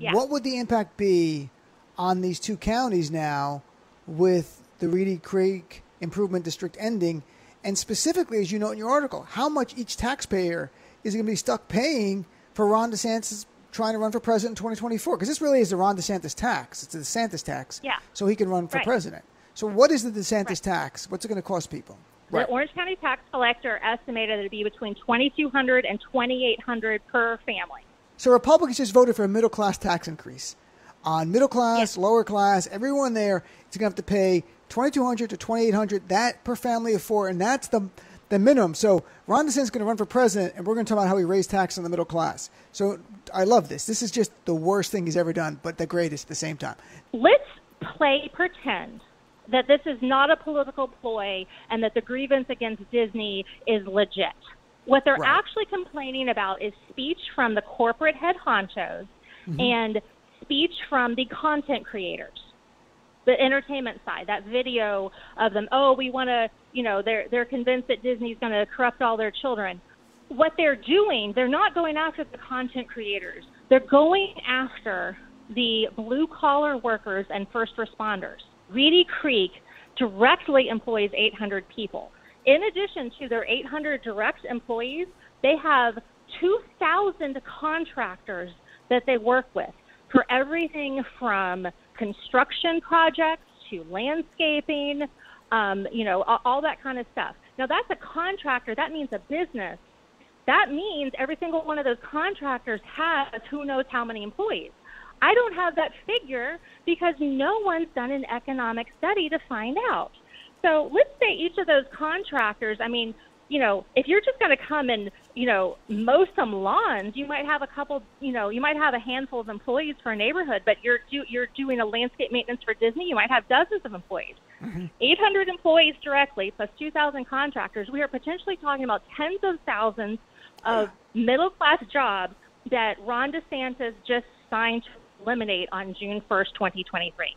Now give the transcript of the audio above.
Yeah. What would the impact be on these two counties now with the Reedy Creek Improvement District ending? And specifically, as you note in your article, how much each taxpayer is going to be stuck paying for Ron DeSantis trying to run for president in 2024? Because this really is the Ron DeSantis tax. It's the DeSantis tax. Yeah. So he can run for Right. president. So what is the DeSantis Right. tax? What's it going to cost people? The Orange County tax collector estimated it to be between 2200 and 2800 per family. So Republicans just voted for a middle class tax increase. On middle class, lower class, everyone there is going to have to pay twenty two hundred to twenty eight hundred that per family of four, and that's the the minimum. So Ron DeSantis is going to run for president, and we're going to talk about how he raised tax on the middle class. So I love this. This is just the worst thing he's ever done, but the greatest at the same time. Let's play pretend that this is not a political ploy and that the grievance against Disney is legit. What they're Right. actually complaining about is speech from the corporate head honchos mm-hmm. and speech from the content creators. The entertainment side, that video of them, oh, we want to, you know, they're they're convinced that Disney's going to corrupt all their children. What they're doing, they're not going after the content creators. They're going after the blue collar workers and first responders. Reedy Creek directly employs 800 people. In addition to their 800 direct employees, they have 2,000 contractors that they work with for everything from construction projects to landscaping, um, you know, all, all that kind of stuff. Now, that's a contractor. That means a business. That means every single one of those contractors has who knows how many employees. I don't have that figure because no one's done an economic study to find out. So let's say each of those contractors, I mean, you know, if you're just going to come and, you know, mow some lawns, you might have a couple, you know, you might have a handful of employees for a neighborhood, but you're do, you're doing a landscape maintenance for Disney, you might have dozens of employees. Mm-hmm. 800 employees directly plus 2,000 contractors. We are potentially talking about tens of thousands of middle class jobs that Ron DeSantis just signed to eliminate on June 1st, 2023.